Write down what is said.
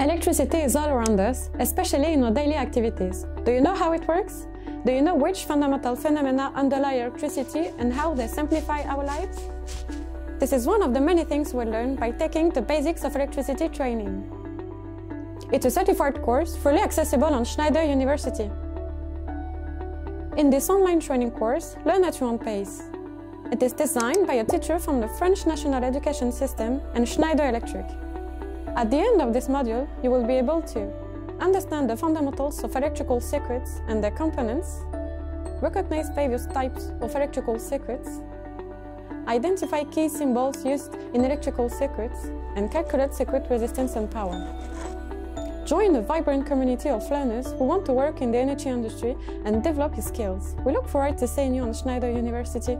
Electricity is all around us, especially in our daily activities. Do you know how it works? Do you know which fundamental phenomena underlie electricity and how they simplify our lives? This is one of the many things we learn by taking the basics of electricity training. It's a certified course fully accessible on Schneider University. In this online training course, learn at your own pace. It is designed by a teacher from the French National Education System and Schneider Electric. At the end of this module, you will be able to understand the fundamentals of electrical circuits and their components, recognize various types of electrical circuits, identify key symbols used in electrical circuits, and calculate circuit resistance and power. Join a vibrant community of learners who want to work in the energy industry and develop your skills. We look forward to seeing you on Schneider University.